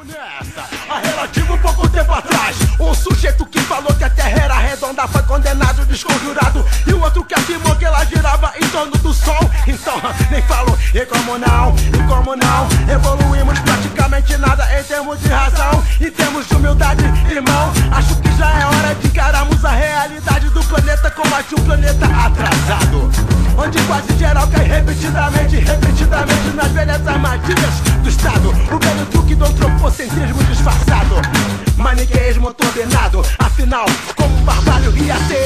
Nessa, há relativo pouco tempo atrás, um sujeito que falou que a terra era redonda foi condenado, desconjurado. E o outro que afirmou que ela girava em torno do sol. Então, nem falo, e como não, e como não, evoluímos praticamente nada em termos de razão, em termos de humildade, irmão. Acho que já é hora de encararmos a realidade do planeta como um planeta atrasado. Onde quase geral cai repetidamente, repetidamente nas velhas armadilhas do Estado. mesmo condenado. Afinal, como um barbalho ia ser